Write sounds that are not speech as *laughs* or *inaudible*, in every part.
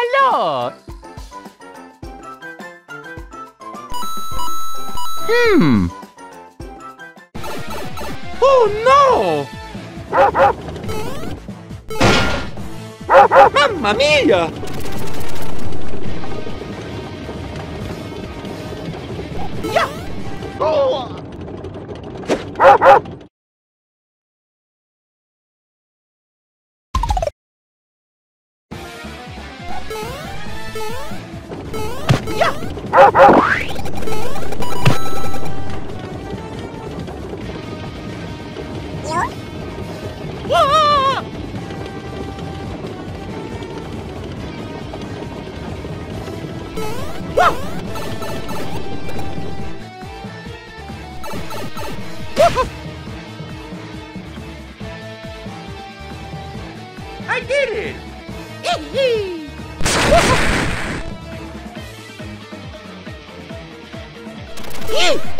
What? Hmm. Oh no! Mamma mia! Yeah! Oh! *laughs* I did it! Hmm.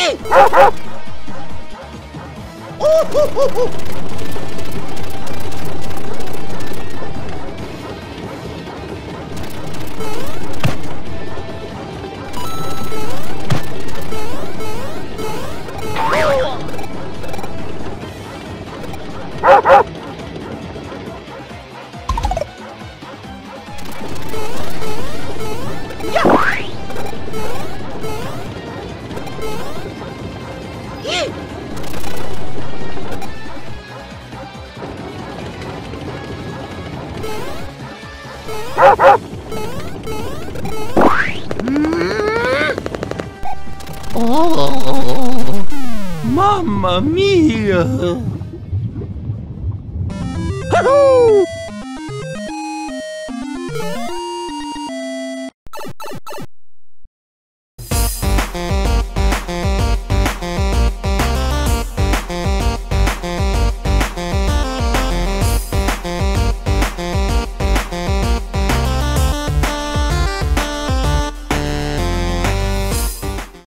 Uh, uh, uh, uh. Mamma mia! Hoo-hoo!